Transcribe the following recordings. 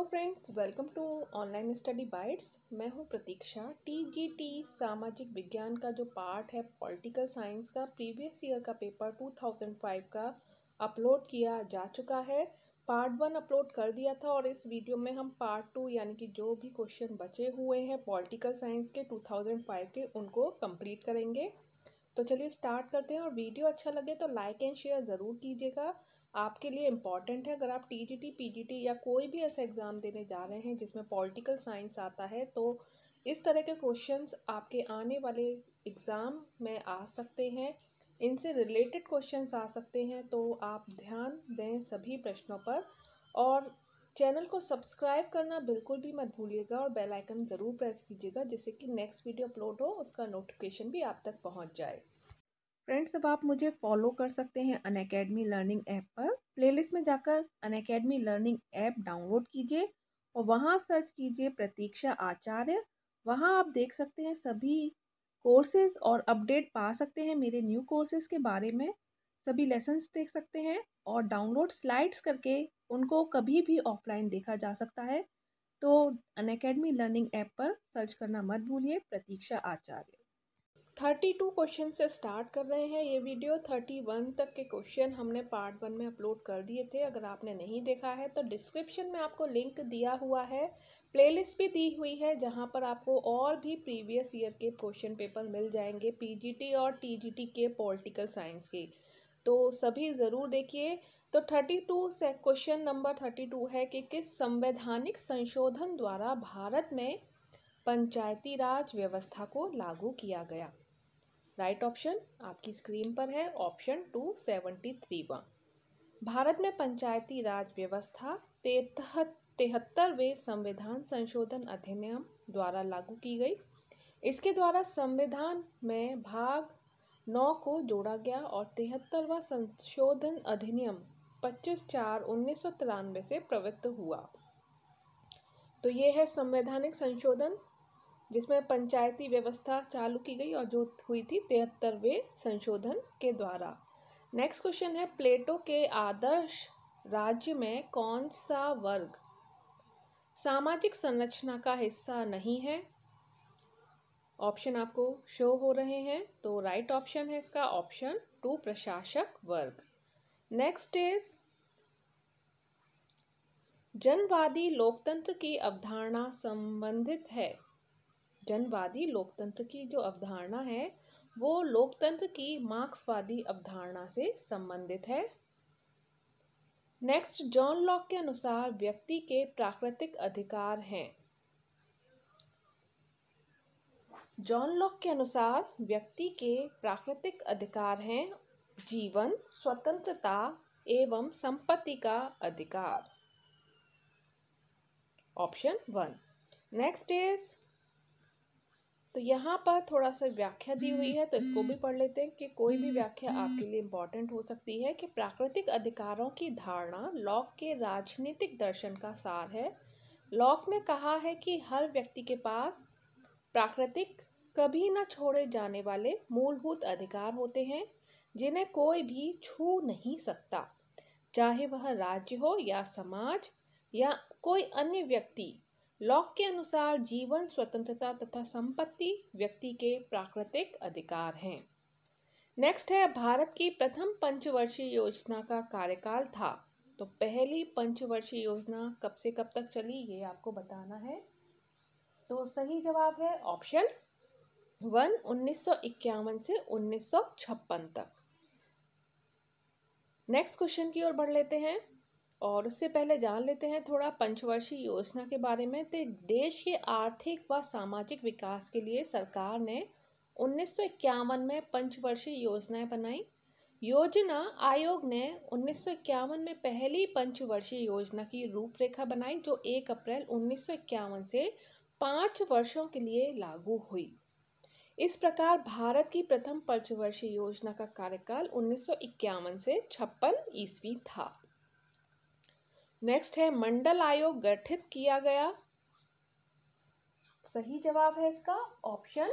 Hello friends welcome to online study bites मैं हूँ प्रतीक्षा. TGT सामाजिक विज्ञान का जो पार्ट है, पॉलिटिकल साइंस का, प्रीवियस ईयर का पेपर 2005 का अपलोड किया जा चुका है। पार्ट वन अपलोड कर दिया था और इस वीडियो में हम पार्ट टू, यानी कि जो भी क्वेश्चन बचे हुए हैं पॉलिटिकल साइंस के 2005 के, उनको कंप्लीट करेंगे। तो चलिए स्टार्ट करते हैं और वीडियो अच्छा लगे तो लाइक एंड शेयर ज़रूर कीजिएगा। आपके लिए इंपॉर्टेंट है। अगर आप T G T P G T या कोई भी ऐसा एग्ज़ाम देने जा रहे हैं जिसमें पॉलिटिकल साइंस आता है तो इस तरह के क्वेश्चंस आपके आने वाले एग्ज़ाम में आ सकते हैं। इनसे रिलेटेड क्वेश्चंस आ सकते हैं तो आप ध्यान दें सभी प्रश्नों पर। और चैनल को सब्सक्राइब करना बिल्कुल भी मत भूलिएगा और बेल आइकन ज़रूर प्रेस कीजिएगा, जिससे कि नेक्स्ट वीडियो अपलोड हो, उसका नोटिफिकेशन भी आप तक पहुँच जाए। फ्रेंड्स अब आप मुझे फॉलो कर सकते हैं अन अकेडमी लर्निंग ऐप पर। प्लेलिस्ट में जाकर Unacademy learning app download कीजिए और वहाँ सर्च कीजिए प्रतीक्षा आचार्य वहाँ आप देख सकते हैं सभी कोर्सेज और अपडेट पा सकते हैं मेरे न्यू कोर्सेज के बारे में। सभी लेसन्स देख सकते हैं और डाउनलोड स्लाइड्स करके उनको कभी भी ऑफलाइन देखा जा सकता है। तो अन अकेडमी लर्निंग ऐप पर सर्च करना मत भूलिए Pratiksha Acharya thirty two question से स्टार्ट कर रहे हैं ये वीडियो। थर्टी वन तक के क्वेश्चन हमने पार्ट वन में अपलोड कर दिए थे। अगर आपने नहीं देखा है तो डिस्क्रिप्शन में आपको लिंक दिया हुआ है, प्लेलिस्ट भी दी हुई है, जहाँ पर आपको और भी प्रीवियस ईयर के क्वेश्चन पेपर मिल जाएँगे पीजीटी और टीजीटी के पॉलिटिकल साइंस के। तो सभी ज़रूर देखिए। तो थर्टी टू से क्वेश्चन नंबर थर्टी टू है कि किस संवैधानिक संशोधन द्वारा भारत में पंचायती राज व्यवस्था को लागू किया गया? राइट ऑप्शन आपकी स्क्रीन पर है, option two seventy three one. Bharat में पंचायती राज व्यवस्था तिहत्तरवें संविधान संशोधन अधिनियम द्वारा लागू की गई। इसके द्वारा संविधान में भाग नौ को जोड़ा गया और तिहत्तरवा संशोधन अधिनियम पच्चीस चार उन्नीस से प्रवृत्त हुआ। तो ये है संवैधानिक संशोधन। जिसमें पंचायती व्यवस्था चालू की गई और जो हुई थी तिहत्तरवें संशोधन के द्वारा। नेक्स्ट क्वेश्चन है प्लेटो के आदर्श राज्य में कौन सा वर्ग? सामाजिक संरचना का हिस्सा नहीं है। ऑप्शन आपको शो हो रहे हैं तो राइट ऑप्शन है इसका ऑप्शन टू प्रशासक वर्ग। नेक्स्ट इज़ जनवादी लोकतंत्र की अवधारणा संबंधित है। जनवादी लोकतंत्र की जो अवधारणा है, वो लोकतंत्र की मार्क्सवादी अवधारणा से संबंधित है। नेक्स्ट जॉन लॉक के अनुसार व्यक्ति के प्राकृतिक अधिकार हैं। जॉन लॉक के अनुसार व्यक्ति के प्राकृतिक अधिकार हैं जीवन, स्वतंत्रता एवं संपत्ति का अधिकार। ऑप्शन वन नेक्स्ट इज़ तो यहाँ पर थोड़ा सा व्याख्या दी हुई है तो इसको भी पढ़ लेते हैं कि कोई भी व्याख्या आपके लिए इम्पोर्टेंट हो सकती है कि प्राकृतिक अधिकारों की धारणा लॉक के राजनीतिक दर्शन का सार है। लॉक ने कहा है कि हर व्यक्ति के पास प्राकृतिक कभी न छोड़े जाने वाले मूलभूत अधिकार होते हैं, जिन्हें कोई भी छू नहीं सकता। चाहे वह राज्य हो या समाज या कोई अन्य व्यक्ति लॉक के अनुसार जीवन स्वतंत्रता तथा संपत्ति व्यक्ति के प्राकृतिक अधिकार हैं। नेक्स्ट है, भारत की प्रथम पंचवर्षीय योजना का कार्यकाल था। तो पहली पंचवर्षीय योजना कब से कब तक चली, ये आपको बताना है। तो सही जवाब है ऑप्शन वन उन्नीस से उन्नीस सौ छप्पन तक। नेक्स्ट क्वेश्चन की ओर बढ़ लेते हैं। और उससे पहले जान लेते हैं थोड़ा पंचवर्षीय योजना के बारे में। तो देश के आर्थिक व सामाजिक विकास के लिए सरकार ने उन्नीस सौ इक्यावन में पंचवर्षीय योजनाएँ बनाई। योजना आयोग ने उन्नीस सौ इक्यावन में पहली पंचवर्षीय योजना की रूपरेखा बनाई, जो 1 अप्रैल उन्नीस सौ इक्यावन से पाँच वर्षों के लिए लागू हुई। इस प्रकार भारत की प्रथम पंचवर्षीय योजना का कार्यकाल उन्नीस सौ इक्यावन से छप्पन ईस्वी था। नेक्स्ट है, मंडल आयोग गठित किया गया। सही जवाब है इसका ऑप्शन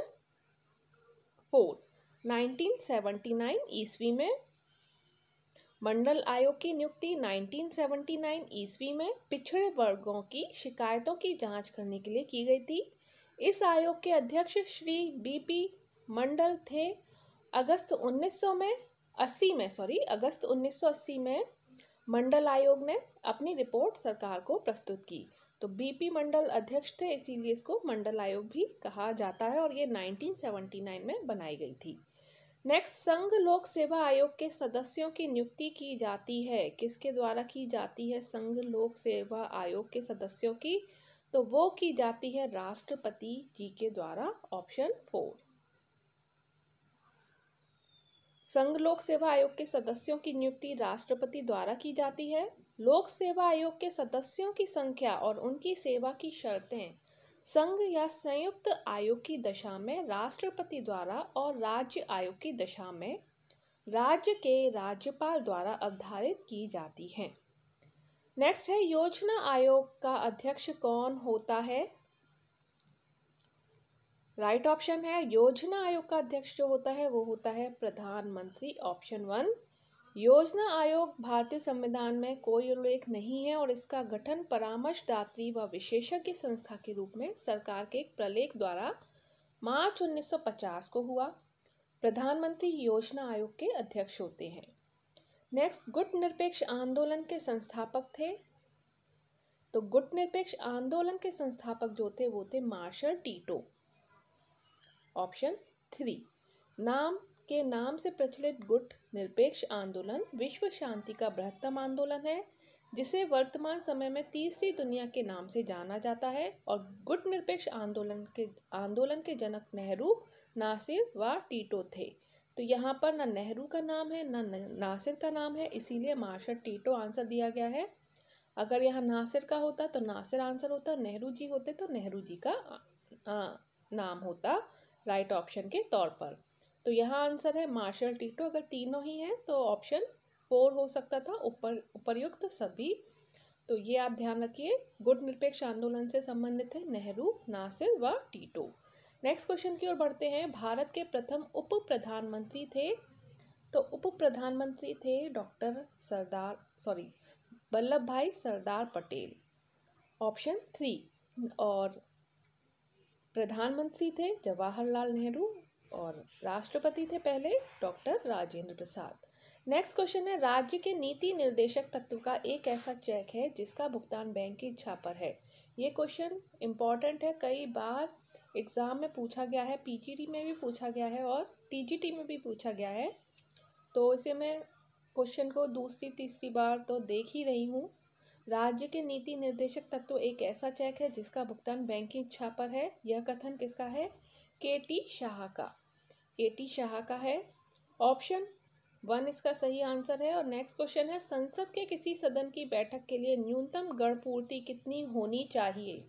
फोर। 1979 ईस्वी में। मंडल आयोग की नियुक्ति 1979 ईस्वी में। पिछड़े वर्गों की शिकायतों की जाँच करने के लिए की गई थी। इस आयोग के अध्यक्ष श्री बीपी मंडल थे। अगस्त 1900 में 80 में सॉरी अगस्त 1980 में मंडल आयोग ने अपनी रिपोर्ट सरकार को प्रस्तुत की। तो बीपी मंडल अध्यक्ष थे, इसीलिए इसको मंडल आयोग भी कहा जाता है और ये 1979 में बनाई गई थी। नेक्स्ट, संघ लोक सेवा आयोग के सदस्यों की नियुक्ति की जाती है। किसके द्वारा की जाती है? संघ लोक सेवा आयोग के सदस्यों की। तो वो की जाती है राष्ट्रपति जी के द्वारा, ऑप्शन फोर। संघ लोक सेवा आयोग के सदस्यों की नियुक्ति राष्ट्रपति द्वारा की जाती है। लोक सेवा आयोग के सदस्यों की संख्या और उनकी सेवा की शर्तें। संघ या संयुक्त आयोग की दशा में राष्ट्रपति द्वारा और राज्य आयोग की दशा में राज्य के राज्यपाल द्वारा अवधारित की जाती हैं। नेक्स्ट है, योजना आयोग का अध्यक्ष कौन होता है? राइट right ऑप्शन है, योजना आयोग का अध्यक्ष जो होता है, वो होता है प्रधानमंत्री ऑप्शन वन। योजना आयोग भारतीय संविधान में कोई उल्लेख नहीं है और इसका गठन परामर्शदात्री व विशेषज्ञ संस्था के रूप में सरकार के एक प्रलेख द्वारा मार्च 1950 को हुआ। प्रधानमंत्री योजना आयोग के अध्यक्ष होते हैं। नेक्स्ट, गुट निरपेक्ष आंदोलन के संस्थापक थे। तो गुट निरपेक्ष आंदोलन के संस्थापक जो थे, वो थे मार्शल टीटो। ऑप्शन थ्री, नाम के नाम से प्रचलित गुट निरपेक्ष आंदोलन विश्व शांति का बृहत्तम आंदोलन है जिसे वर्तमान समय में तीसरी दुनिया के नाम से जाना जाता है और गुट निरपेक्ष आंदोलन के आंदोलन के जनक नेहरू नासिर व टीटो थे। तो यहाँ पर ना नेहरू का नाम है ना नासिर का नाम है इसीलिए मार्शल टीटो आंसर दिया गया है। अगर यहाँ नासिर का होता तो नासिर आंसर होता नेहरू जी होते तो नेहरू जी का आ, नाम होता राइट ऑप्शन के तौर पर। तो यहाँ आंसर है मार्शल टीटो, अगर तीनों ही हैं तो ऑप्शन फोर हो सकता था, ऊपर, उपरयुक्त सभी। तो ये आप ध्यान रखिए गुट निरपेक्ष आंदोलन से संबंधित है, नेहरू, नासिर व टीटो। नेक्स्ट क्वेश्चन की ओर बढ़ते हैं, भारत के प्रथम उप प्रधानमंत्री थे। तो उप प्रधानमंत्री थे डॉक्टर सरदार, सॉरी, वल्लभ भाई सरदार पटेल। ऑप्शन थ्री, और प्रधानमंत्री थे जवाहरलाल नेहरू और राष्ट्रपति थे पहले doctor Rajendra Prasad. Next question है, राज्य के नीति निर्देशक तत्व का एक ऐसा चेक है जिसका भुगतान बैंक की इच्छा पर है। ये क्वेश्चन इंपॉर्टेंट है, कई बार एग्ज़ाम में पूछा गया है पीजीटी में भी पूछा गया है और टीजीटी में भी पूछा गया है। तो इसे मैं क्वेश्चन को दूसरी, तीसरी बार तो देख ही रही हूँ। राज्य के नीति निर्देशक तत्व एक ऐसा चेक है जिसका भुगतान बैंक की इच्छा पर है। यह कथन किसका है? के टी शाह का। के टी शाह का है। ऑप्शन वन इसका सही आंसर है और नेक्स्ट क्वेश्चन है, संसद के किसी सदन की बैठक के लिए न्यूनतम गणपूर्ति कितनी होनी चाहिए?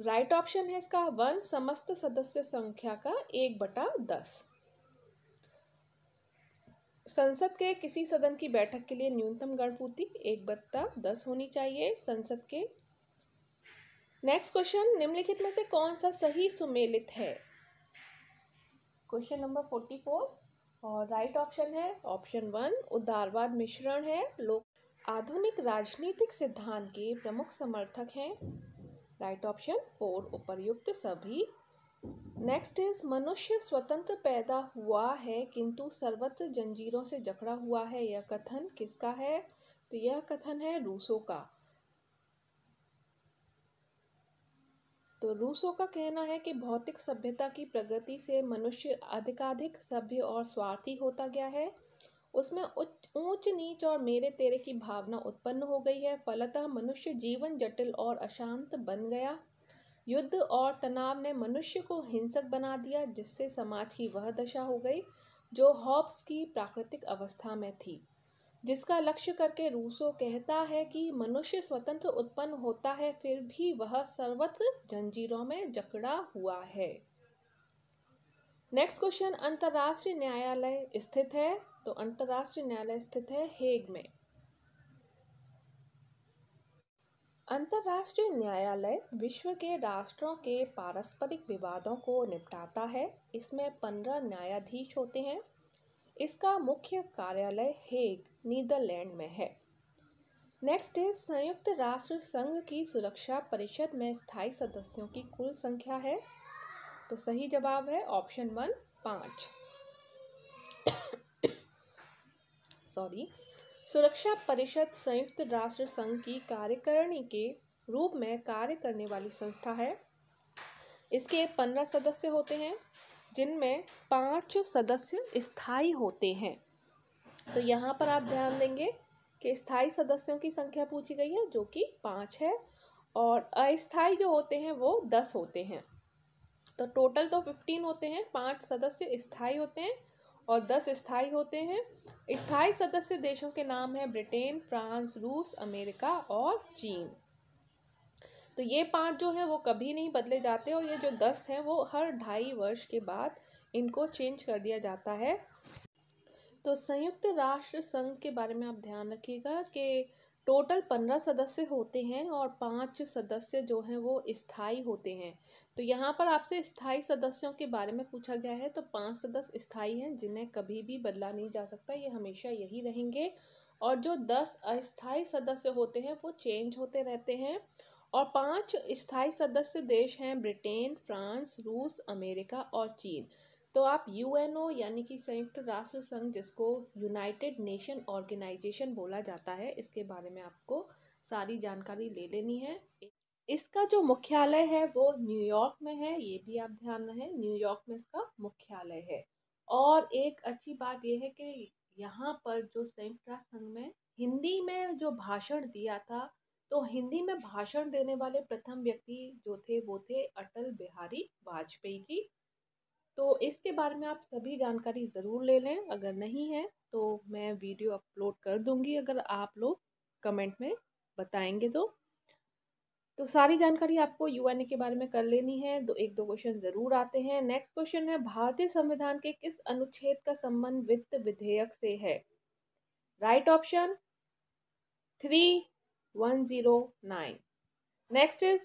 राइट right ऑप्शन है इसका वन, समस्त सदस्य संख्या का एक बटा दस। संसद के किसी सदन की बैठक के लिए न्यूनतम गणपूर्ति एक बत्ता दस होनी चाहिए। संसद के नेक्स्ट क्वेश्चन निम्नलिखित में से कौन सा सही सुमेलित है? क्वेश्चन नंबर फोर्टी फोर और राइट ऑप्शन है ऑप्शन वन उदारवाद मिश्रण है, लोग आधुनिक राजनीतिक सिद्धांत के प्रमुख समर्थक हैं। राइट ऑप्शन फोर उपरयुक्त सभी। नेक्स्ट इज़ मनुष्य स्वतंत्र पैदा हुआ है, किंतु सर्वत्र जंजीरों से जकड़ा हुआ है, यह कथन किसका है? तो यह कथन है रूसो का। तो रूसो का कहना है कि भौतिक सभ्यता की प्रगति से मनुष्य अधिकाधिक सभ्य और स्वार्थी होता गया है। उसमें ऊंच नीच और मेरे तेरे की भावना उत्पन्न हो गई है। फलतः मनुष्य जीवन जटिल और अशांत बन गया। युद्ध और तनाव ने मनुष्य को हिंसक बना दिया, जिससे समाज की वह दशा हो गई, जो हॉब्स की प्राकृतिक अवस्था में थी। जिसका लक्ष्य करके रूसो कहता है कि मनुष्य स्वतंत्र उत्पन्न होता है, फिर भी वह सर्वत्र जंजीरों में जकड़ा हुआ है। नेक्स्ट क्वेश्चन अंतरराष्ट्रीय न्यायालय स्थित है? तो अंतरराष्ट्रीय न्यायालय स्थित है हेग में। अंतर्राष्ट्रीय न्यायालय विश्व के राष्ट्रों के पारस्परिक विवादों को निपटाता है। इसमें पंद्रह न्यायाधीश होते हैं। इसका मुख्य कार्यालय हेग नीदरलैंड में है। नेक्स्ट इज़, संयुक्त राष्ट्र संघ की सुरक्षा परिषद में स्थायी सदस्यों की कुल संख्या है। तो सही जवाब है ऑप्शन वन, पाँच। सॉरी। सुरक्षा परिषद संयुक्त राष्ट्र संघ की कार्यकारिणी के रूप में कार्य करने वाली संस्था है। इसके पंद्रह सदस्य होते हैं, जिनमें पाँच सदस्य स्थायी होते हैं। तो यहाँ पर आप ध्यान देंगे कि स्थायी सदस्यों की संख्या पूछी गई है, जो कि पाँच है, और अस्थायी जो होते हैं वो दस होते हैं। तो टोटल तो फिफ्टीन होते हैं, पाँच सदस्य स्थायी होते हैं और दस स्थायी होते हैं। स्थायी सदस्य देशों के नाम हैं ब्रिटेन, फ्रांस, रूस, अमेरिका और चीन। तो ये पाँच जो हैं वो कभी नहीं बदले जाते और ये जो दस हैं वो हर ढाई वर्ष के बाद इनको चेंज कर दिया जाता है। तो संयुक्त राष्ट्र संघ के बारे में आप ध्यान रखिएगा कि टोटल पंद्रह सदस्य होते हैं और पाँच सदस्य जो हैं वो स्थायी होते हैं। तो यहाँ पर आपसे स्थायी सदस्यों के बारे में पूछा गया है तो पाँच सदस्य स्थायी हैं, जिन्हें कभी भी बदला नहीं जा सकता, ये हमेशा यही रहेंगे। और जो दस अस्थायी सदस्य होते हैं, वो चेंज होते रहते हैं। और पाँच स्थायी सदस्य देश हैं, ब्रिटेन, फ्रांस, रूस, अमेरिका और चीन। तो आप यूएनओ यानी कि संयुक्त राष्ट्र संघ जिसको यूनाइटेड नेशन ऑर्गेनाइजेशन बोला जाता है, इसके बारे में आपको सारी जानकारी ले लेनी है। इसका जो मुख्यालय है वो न्यूयॉर्क में है, ये भी आप ध्यान रहे न्यूयॉर्क में इसका मुख्यालय है। और एक अच्छी बात यह है कि यहाँ पर जो संयुक्त राष्ट्र संघ में हिंदी में जो भाषण दिया था तो हिंदी में भाषण देने वाले प्रथम व्यक्ति जो थे वो थे अटल बिहारी वाजपेयी जी। तो इसके बारे में आप सभी जानकारी ज़रूर ले लें। अगर नहीं है तो मैं वीडियो अपलोड कर दूँगी, अगर आप लोग कमेंट में बताएँगे तो। तो सारी जानकारी आपको यूएनए के बारे में कर लेनी है। दो, एक, दो क्वेश्चन ज़रूर आते हैं। नेक्स्ट क्वेश्चन है, भारतीय संविधान के किस अनुच्छेद का संबंध वित्त विधेयक से है? Right option three one zero nine next is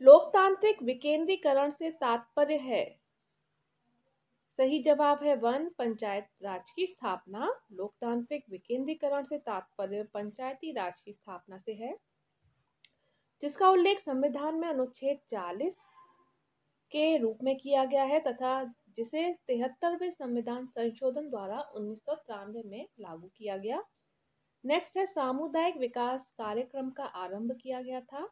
लोकतांत्रिक विकेंद्रीकरण से तात्पर्य है। सही जवाब है वन, पंचायत राज की स्थापना। लोकतांत्रिक विकेंद्रीकरण से तात्पर्य पंचायती राज की स्थापना से है, जिसका उल्लेख संविधान में अनुच्छेद 40 के रूप में किया गया है तथा जिसे तिहत्तरवें संविधान संशोधन द्वारा उन्नीस सौ तिरानवे में लागू किया गया। नेक्स्ट है सामुदायिक विकास कार्यक्रम का आरंभ किया गया था।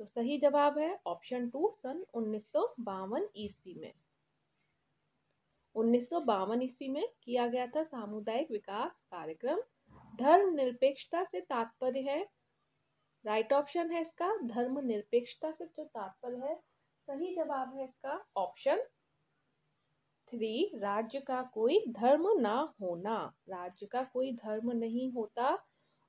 तो सही जवाब है ऑप्शन टू सन उन्नीस सौ ईस्वी में। उन्नीस सौ ईस्वी में किया गया था सामुदायिक विकास कार्यक्रम। धर्म निरपेक्षता से तात्पर्य है। राइट ऑप्शन है इसका। धर्म निरपेक्षता से जो तात्पर्य है, सही जवाब है इसका ऑप्शन थ्री राज्य का कोई धर्म ना होना। राज्य का कोई धर्म नहीं होता।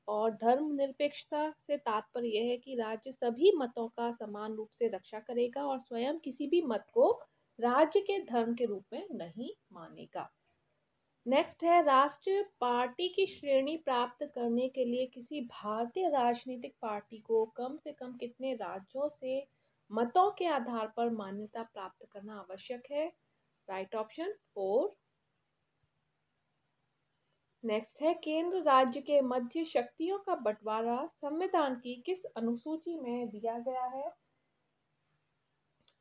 और धर्म निरपेक्षता से तात्पर्य यह है कि राज्य सभी मतों का समान रूप से रक्षा करेगा और स्वयं किसी भी मत को राज्य के धर्म के रूप में नहीं मानेगा। नेक्स्ट है, राष्ट्रीय पार्टी की श्रेणी प्राप्त करने के लिए किसी भारतीय राजनीतिक पार्टी को कम से कम कितने राज्यों से मतों के आधार पर मान्यता प्राप्त करना आवश्यक है? राइट ऑप्शन फोर नेक्स्ट है, केंद्र राज्य के मध्य शक्तियों का बंटवारा संविधान की किस अनुसूची में दिया गया है?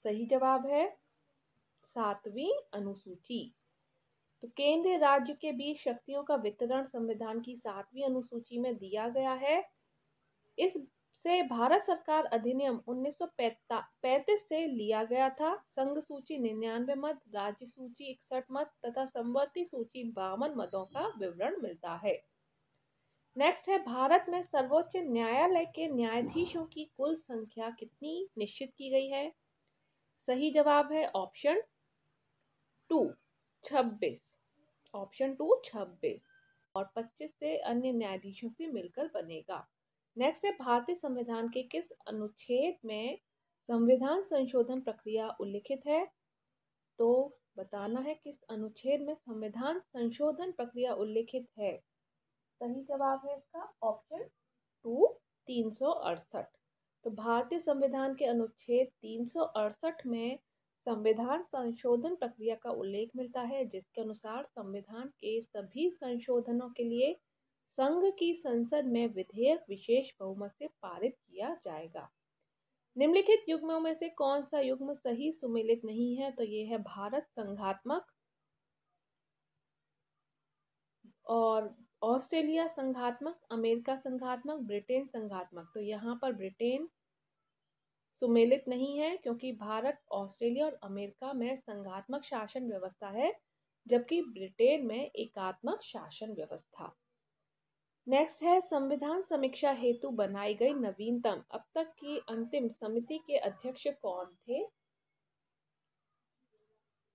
सही जवाब है, सातवीं अनुसूची। तो केंद्र राज्य के बीच शक्तियों का वितरण संविधान की सातवीं अनुसूची में दिया गया है। इस से भारत सरकार अधिनियम 1935 से लिया गया था। संघ सूची निन्यानवे मत, राज्य सूची इकसठ मत तथा संवर्ती सूची बावन मतों का विवरण मिलता है। नेक्स्ट है, भारत में सर्वोच्च न्यायालय के न्यायाधीशों की कुल संख्या कितनी निश्चित की गई है? सही जवाब है ऑप्शन टू, छब्बीस। ऑप्शन टू, छब्बीस। और पच्चीस से अन्य न्यायाधीशों से मिलकर बनेगा। नेक्स्ट है, भारतीय संविधान के किस अनुच्छेद में संविधान संशोधन प्रक्रिया उल्लिखित है? तो बताना है किस अनुच्छेद में संविधान संशोधन प्रक्रिया उल्लिखित है। सही जवाब है इसका ऑप्शन टू तीन सौ अड़सठ। तो भारतीय संविधान के अनुच्छेद तीन सौ अड़सठ में संविधान संशोधन प्रक्रिया का उल्लेख मिलता है, जिसके अनुसार संविधान के सभी संशोधनों के लिए संघ की संसद में विधेयक विशेष बहुमत से पारित किया जाएगा। निम्नलिखित युग्मों में से कौन सा युग्म सही सुमेलित नहीं है? तो ये है भारत संघात्मक और ऑस्ट्रेलिया संघात्मक, अमेरिका संघात्मक, ब्रिटेन संघात्मक। तो यहाँ पर ब्रिटेन सुमेलित नहीं है क्योंकि भारत, ऑस्ट्रेलिया और अमेरिका में संघात्मक शासन व्यवस्था है, जबकि ब्रिटेन में एकात्मक शासन व्यवस्था। नेक्स्ट है, संविधान समीक्षा हेतु बनाई गई नवीनतम। अब तक की अंतिम समिति के अध्यक्ष कौन थे?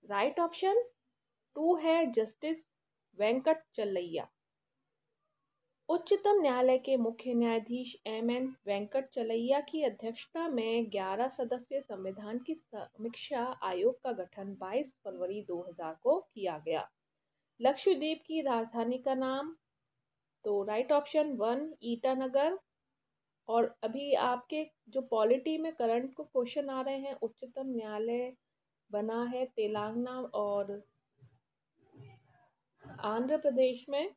राइट ऑप्शन टू है जस्टिस वेंकट चलैया उच्चतम न्यायालय के मुख्य न्यायाधीश एम एन वेंकट चलैया की अध्यक्षता में 11 सदस्यीय संविधान की समीक्षा आयोग का गठन 22 फरवरी 2000 को किया गया। लक्षद्वीप की राजधानी का नाम तो राइट ऑप्शन वन ईटानगर और अभी आपके जो पॉलिटी में करंट को क्वेश्चन आ रहे हैं, उच्चतम न्यायालय बना है तेलंगाना और आंध्र प्रदेश में,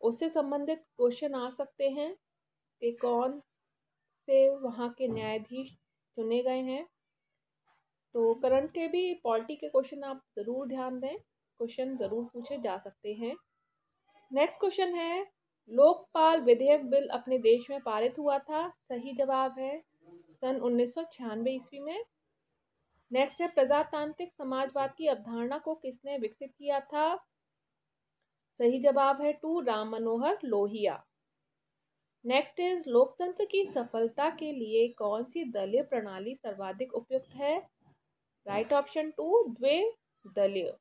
उससे संबंधित क्वेश्चन आ सकते हैं कि कौन से वहाँ के न्यायाधीश चुने गए हैं। तो करंट के भी पॉलिटी के क्वेश्चन आप ज़रूर ध्यान दें क्वेश्चन ज़रूर पूछे जा सकते हैं। नेक्स्ट क्वेश्चन है लोकपाल विधेयक बिल अपने देश में पारित हुआ था। सही जवाब है, सन उन्नीस ईस्वी में। नेक्स्ट है प्रजातांत्रिक समाजवाद की अवधारणा को किसने विकसित किया था? सही जवाब है two Ram Manohar Lohia. Next is लोकतंत्र की सफलता के लिए कौन सी दलीय प्रणाली सर्वाधिक उपयुक्त है? राइट ऑप्शन टू द्वे दलीय।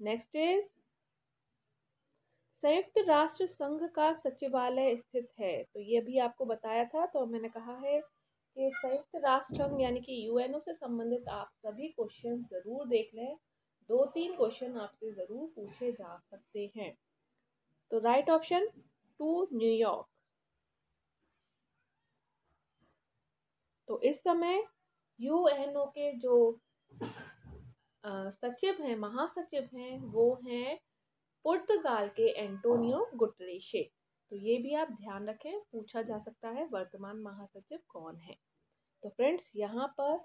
नेक्स्ट इज़ संयुक्त राष्ट्र संघ का सचिवालय स्थित है। तो ये भी आपको बताया था तो मैंने कहा है कि संयुक्त राष्ट्र संघ यानी कि यूएनओ से संबंधित आप सभी क्वेश्चन ज़रूर देख लें। दो तीन क्वेश्चन आपसे ज़रूर पूछे जा सकते हैं। तो राइट ऑप्शन टू न्यूयॉर्क तो इस समय यूएनओ के जो सचिव हैं, महासचिव हैं, वो हैं पुर्तगाल के एंटोनियो गुटरेशे तो ये भी आप ध्यान रखें पूछा जा सकता है वर्तमान महासचिव कौन है। तो फ्रेंड्स यहाँ पर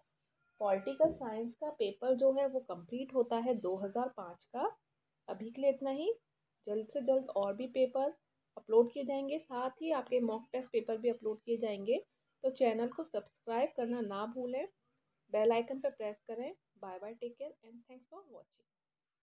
पॉलिटिकल साइंस का पेपर जो है वो कंप्लीट होता है 2005 का। अभी के लिए इतना ही। जल्द से जल्द और भी पेपर अपलोड किए जाएँगे। साथ ही आपके मॉक टेस्ट पेपर भी अपलोड किए जाएँगे। तो चैनल को सब्सक्राइब करना ना भूलें। बेल आइकन पर प्रेस करें। Bye bye take care and thanks for watching.